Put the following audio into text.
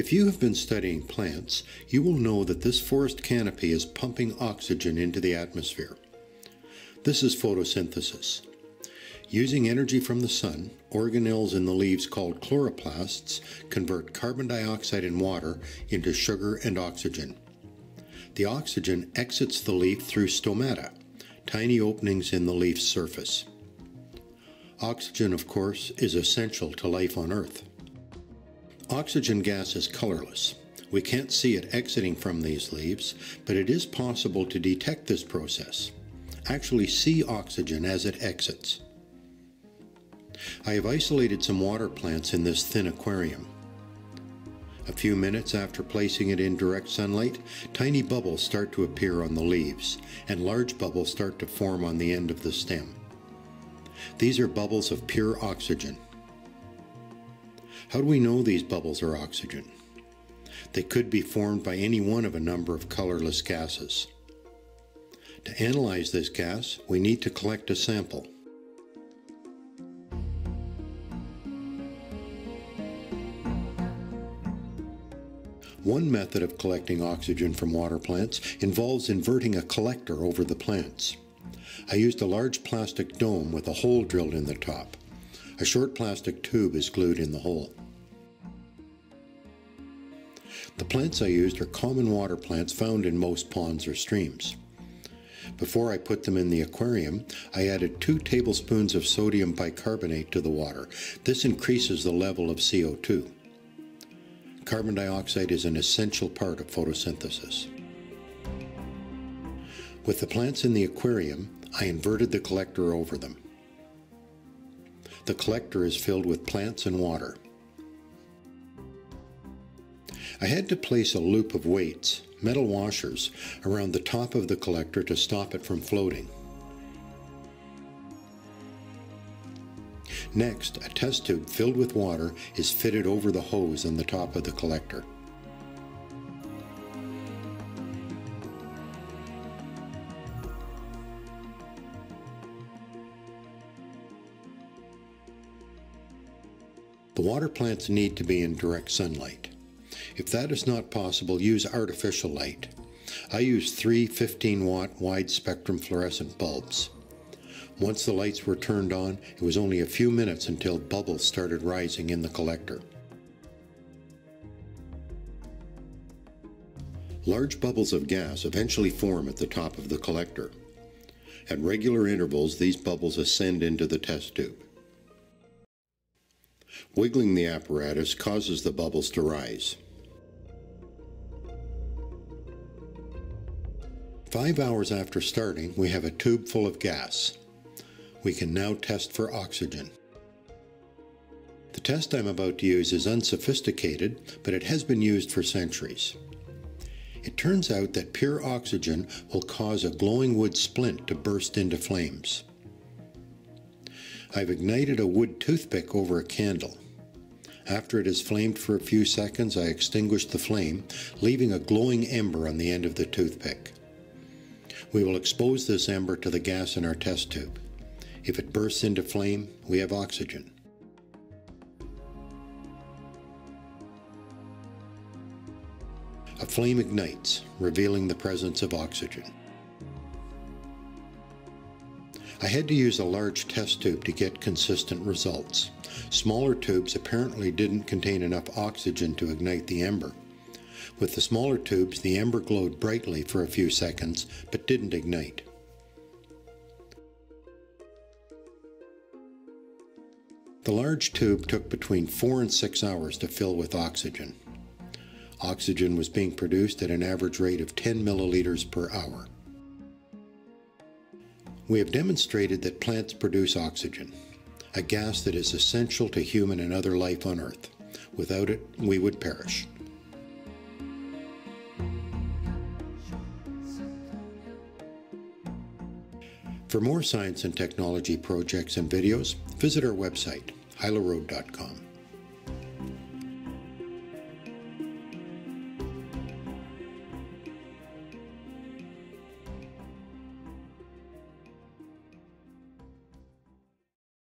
If you have been studying plants, you will know that this forest canopy is pumping oxygen into the atmosphere. This is photosynthesis. Using energy from the sun, organelles in the leaves called chloroplasts convert carbon dioxide and water into sugar and oxygen. The oxygen exits the leaf through stomata, tiny openings in the leaf's surface. Oxygen, of course, is essential to life on Earth. Oxygen gas is colorless. We can't see it exiting from these leaves, but it is possible to detect this process. Actually see oxygen as it exits. I have isolated some water plants in this thin aquarium. A few minutes after placing it in direct sunlight, tiny bubbles start to appear on the leaves, and large bubbles start to form on the end of the stem. These are bubbles of pure oxygen. How do we know these bubbles are oxygen? They could be formed by any one of a number of colorless gases. To analyze this gas, we need to collect a sample. One method of collecting oxygen from water plants involves inverting a collector over the plants. I used a large plastic dome with a hole drilled in the top. A short plastic tube is glued in the hole. The plants I used are common water plants found in most ponds or streams. Before I put them in the aquarium, I added two tablespoons of sodium bicarbonate to the water. This increases the level of CO2. Carbon dioxide is an essential part of photosynthesis. With the plants in the aquarium, I inverted the collector over them. The collector is filled with plants and water. I had to place a loop of weights, metal washers, around the top of the collector to stop it from floating. Next, a test tube filled with water is fitted over the hose on the top of the collector. The water plants need to be in direct sunlight. If that is not possible, use artificial light. I use three 15 watt wide spectrum fluorescent bulbs. Once the lights were turned on, it was only a few minutes until bubbles started rising in the collector. Large bubbles of gas eventually form at the top of the collector. At regular intervals, these bubbles ascend into the test tube. Wiggling the apparatus causes the bubbles to rise. Five hours after starting, we have a tube full of gas. We can now test for oxygen. The test I'm about to use is unsophisticated, but it has been used for centuries. It turns out that pure oxygen will cause a glowing wood splint to burst into flames. I've ignited a wood toothpick over a candle. After it has flamed for a few seconds, I extinguish the flame, leaving a glowing ember on the end of the toothpick. We will expose this ember to the gas in our test tube. If it bursts into flame, we have oxygen. A flame ignites, revealing the presence of oxygen. I had to use a large test tube to get consistent results. Smaller tubes apparently didn't contain enough oxygen to ignite the ember. With the smaller tubes, the ember glowed brightly for a few seconds, but didn't ignite. The large tube took between four and six hours to fill with oxygen. Oxygen was being produced at an average rate of 10 milliliters per hour. We have demonstrated that plants produce oxygen, a gas that is essential to human and other life on Earth. Without it, we would perish. For more science and technology projects and videos, visit our website, hylaroad.com.